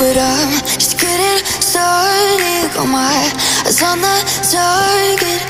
but I'm just getting started. Got my eyes on the target.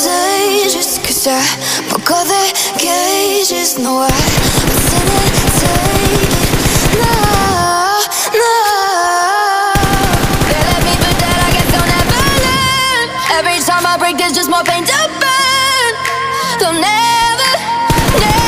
I'm Cause I broke all the cages No, I it No, no. Me dead, I guess they'll never learn. Every time I break, there's just more pain to burn. They'll never, never